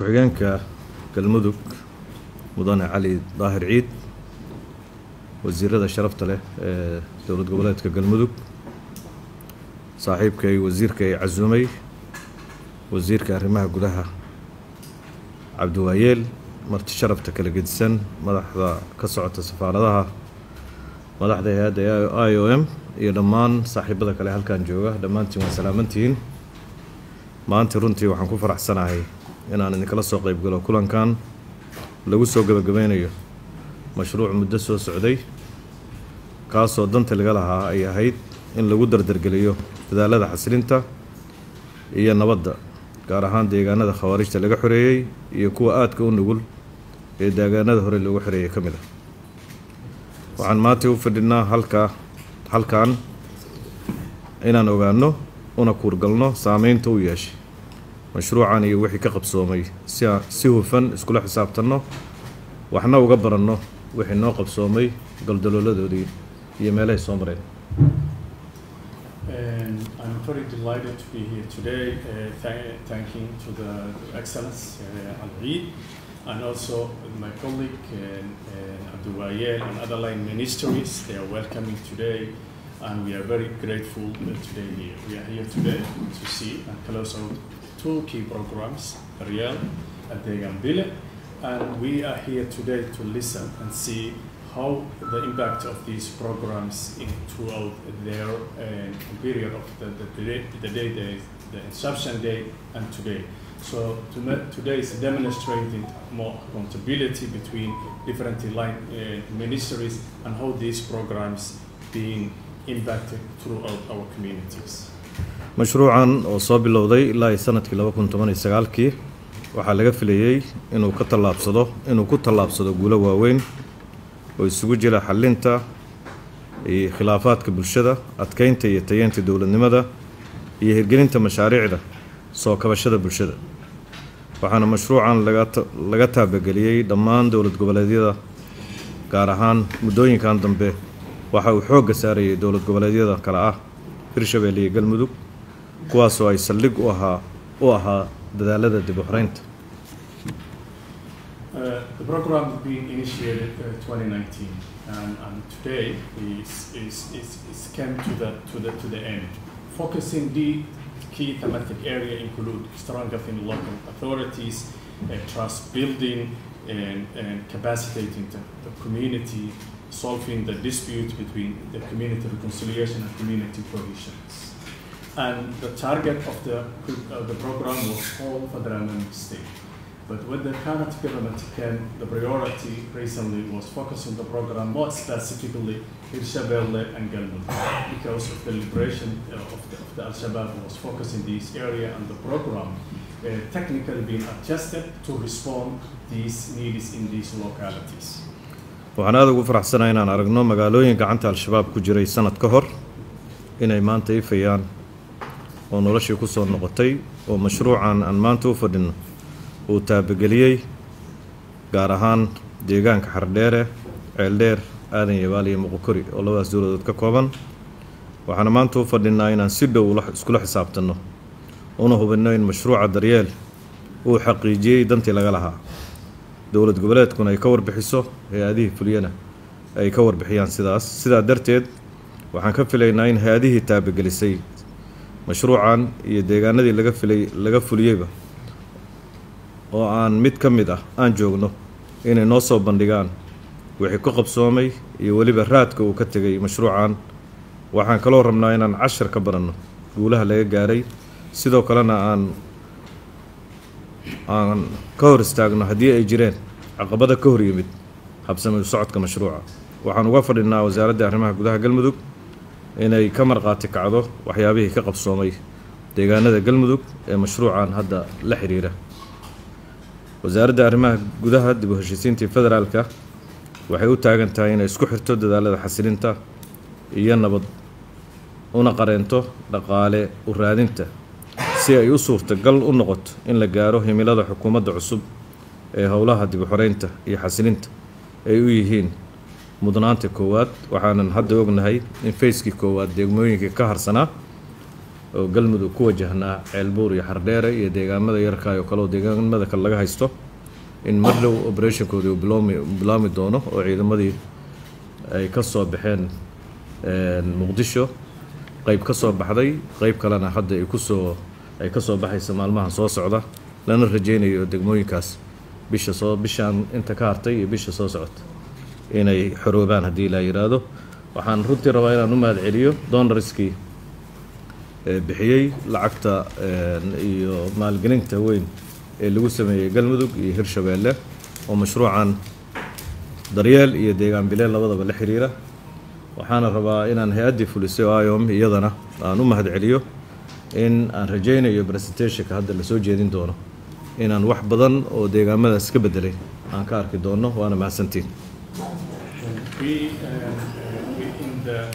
ku-xigeenka galmudug mudane cali daahir ciid wasiirada sharafta leh ee dowlad goboleedka galmudug saaxiibkay wasiirkay casuumay wasiirka arrimaha gudaha cabdiwaayeel marti sharafta kala gedisan madaxda ka socota safaaradaha madaxda hay'adda i o m iyo dhammaan saaxiibada kale halkan jooga. Dhammaantiin waa salaamantihiin. Maanta runtii waxaan ku faraxsanahay inaan idinkala soo qayb galo kulankan lagu soo gebagabeynayo mashruuc muddo soo socday kaasoo danta laga lahaa ay ahayd in lagu dardargeliyo dadaalada xasilinta iyo nabadda gaar ahaan deegaanada khawaarijta laga xoreeyey iyo kuwa aadka u nugul ee deegaanada hore loogu xoreeyey ka mid ah. Waxaan maanta u fadhinaa halka halkan inaan ogaano una kuurgalno saameynta u yeeshay mashruucan iyo wixii ka qabsoomay si hufan iskula xisaabtanno waxna uga baranno wixii noo qabsoomay galdalooladoodii iyo meelahay soo mareen And I'm very delighted to be here today, uh, th- thanking to the Excellence uh, Al Eid and also my colleague uh, uh, Abdul Wayel and other line ministries. They are welcoming today, and we are very grateful uh, today here. We are here today to see and close out two key programs, Real and Degambile, and we are here today to listen and see how the impact of these programs in, throughout their uh, period of the, the, day, the, day the, the inception day and today. So today is demonstrating more accountability between different line uh, ministries and how these programs being impacted throughout our communities. Mashruucan oo soo bilowday ilaa sannadkii laba kun toban iyo sagaalkii waxaa laga filayey inuu ka tallaabsado inuu ku tallaabsado guulo waaweyn oo isugu jira iyo khilaafaadka bulshada adkeynta iyo tayeynta dowladnimada iyo hirgelinta mashaariicda soo kabashada bulshada. Waxaana mashruucan laga ta- laga taabageliyey dhammaan dowlad goboleedyada gaar ahaan muddooyinkan dambe. Waxa uu xoogga saarayay dowlad goboleedyada kale ah hirshabelle iyo galmudug ay saldhig u ahaa u ahaa dadaalada dib u xoreynta Uh, the program has been initiated uh, 2019, and, and today is, is, is, is came to the, to, the, to the end. Focusing the key thematic area include strengthening local authorities, uh, trust building, and, and capacitating the, the community, solving the dispute between the community reconciliation and community cohesions. And the target of the, uh, the program was all federal member state. But when the current government came, the priority recently was focused on the program more specifically in Hirshabelle and Galmudug because of the liberation uh, of the, of the Al-Shabaab was focused in this area and the program uh, technically being adjusted to respond these needs in these localities. waxaan aada ugu faraxsanahay inaan aragno magaalooyin gacanta al-shabaab ku jiray sanad ka hor inay maanta ifayaan oo noloshii ku soo noqotay oo mashruucan aan maanta u fadhino uu taabageliyey gaar ahaan deegaanka xardheere ceeldheer aadan yabaal iyo muqokori oo labadaas dowladood ka kooban. Waxaana maanta u fadhinaa inaan si dhow ula- iskula xisaabtanno una hubinno in mashruuca daryeel uu xaqiijiyey dantii laga lahaa. Dowlad goboleedkuna ay ka warbixiso hay'adihii fuliyana ay ka warbixiyaan sidaas. Sidaa darteed waxaan ka filaynaa in hay'adihii taabagelisay mashruucan iyo deegaanadii laga filay laga fuliyeyba oo aan mid ka mid ah aan joogno inay noo soo bandhigaan wixii ku qabsoomay iyo weliba raadka uu ka tegay mashruucan waxaan kaloo rabnaa inaan cashar ka baranno guulaha laga gaaray. Sidoo kalena aan aan ka hor istaagno haddii ay jireen caqabada ka hor yimid habsami socodka mashruuca. Waxaan uga fadhinaa wasaaradda arrimaha gudaha galmudug inay ka marqaati kacdo waxyaabihii ka qabsoomay deegaanada galmudug ee mashruucan hadda la xiriira. Wasaaradda arrimaha gudaha dib u heshiisiintii federaalka waxay u taagan tahay inay isku xirto dadaalada xasilinta iyo nabad una qareento dhaqaale u raadinta si ay u suurtagal u noqoto in la gaaro himilada xukuumadda cusub ee howlaha dib u xoreynta iyo xasilinta ay u yihiin mudnaanta koowaad waxaanan hadda ognahay in fayskii koowaad degmooyinkii ka harsanaa oo galmudug ku wajahnaa ceelbuur iyo xardheere iyo deegaamada yarkaay oo kale oo deegaamada kale laga haysto in mar dhow operationkoodii uu bilaami doono oo ciidamadii ay ka soo baxeen muqdisho qayb ka soo baxday qayb kalena hadda ay ku soo ay ka soo baxaysa maalmaha soo socda lana rajaynayo degmooyinkaas. Bisha soo bishaan inta ka hartay iyo bisha soo socota inay xoroobaan haddii la yidhaahdo waxaan runtii rabaa inaan u mahad celiyo donoriskii bixiyey lacagta iyo maalgelinta weyn ee lagu sameeyey galmudug iyo hirshabeelle oo mashruucan daryeel iyo deegaan bileen labadaba la xiriira. Waxaana rabaa inaan hay'addii fulisay oo iom iyadana aan u mahad celiyo in aan rajaynayo presentationka hadda la soo jeedin doono. Inaan wax badan oo deegaamadaas ka bedelay aan ka arki doono waana mahadsantiin we, we in the